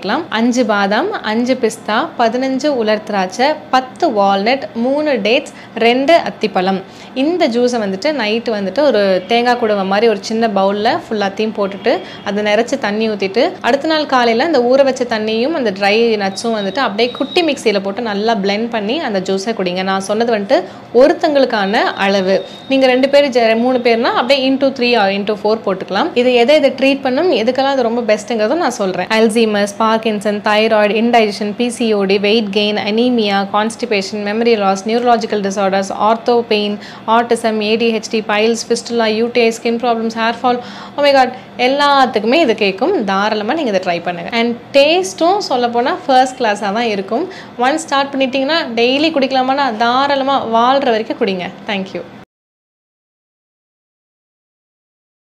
பண்ணிக்கலாம் அஞ்சு பாதாம் அஞ்சு பிஸ்தா பதினஞ்சு உலர் திராட்சை பத்து வால்நட் மூணு டேட்ஸ் ரெண்டு அத்திப்பழம். இந்த ஜூஸை வந்துட்டு நைட்டு வந்துட்டு ஒரு தேங்காய் குடுவை மாதிரி ஒரு சின்ன பவுலில் ஃபுல்லாத்தையும் போட்டுட்டு அதை நிறைச்சி தண்ணி ஊற்றிட்டு அடுத்த நாள் காலையில் அந்த ஊற வச்ச தண்ணியும் அந்த ட்ரை நட்ஸும் வந்துட்டு அப்படியே குட்டி மிக்சியில் போட்டு நல்லா பிளெண்ட் பண்ணி அந்த ஜூஸை குடிங்க. நான் சொன்னது வந்துட்டு ஒருத்தங்களுக்கான அளவு. நீங்கள் ரெண்டு பேர் ஜ- மூணு பேர்னா அப்படியே into three or into four போட்டுக்கலாம். இது எதை இதை ட்ரீட் பண்ணும் எதுக்கெல்லாம் அது ரொம்ப பெஸ்ட்டுங்கிறதும் நான் சொல்கிறேன் Alzheimer's Parkinson thyroid indigestion PCOD weight gain anaemia constipation memory loss neurological disorders ortho pain autism ADHD piles fistula UTI skin problems hair fall God எல்லாத்துக்குமே இது கேட்கும். தாராளமாக நீங்கள் இதை ட்ரை பண்ணுங்கள் அண்ட் டேஸ்ட்டும் சொல்லப்போனால் ஃபர்ஸ்ட் கிளாஸாக தான் இருக்கும். ஒன்ஸ் ஸ்டார்ட் பண்ணிட்டீங்கன்னா டெய்லி குடிக்கலாமான்னா தாராளமாக வாழ்கிற வரைக்கும் குடிங்க. தேங்க்யூ